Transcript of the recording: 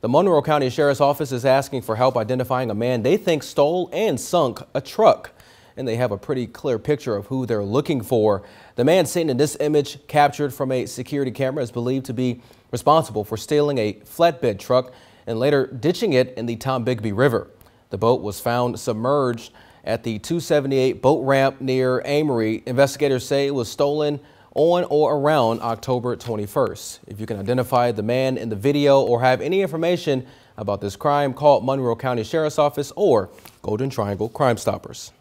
The Monroe County Sheriff's Office is asking for help identifying a man they think stole and sunk a truck. And they have a pretty clear picture of who they're looking for. The man seen in this image captured from a security camera is believed to be responsible for stealing a flatbed truck and later ditching it in the Tombigbee River. The boat was found submerged at the 278 boat ramp near Amory. Investigators say it was stolen on or around October 21st. If you can identify the man in the video or have any information about this crime, call Monroe County Sheriff's Office or Golden Triangle Crime Stoppers.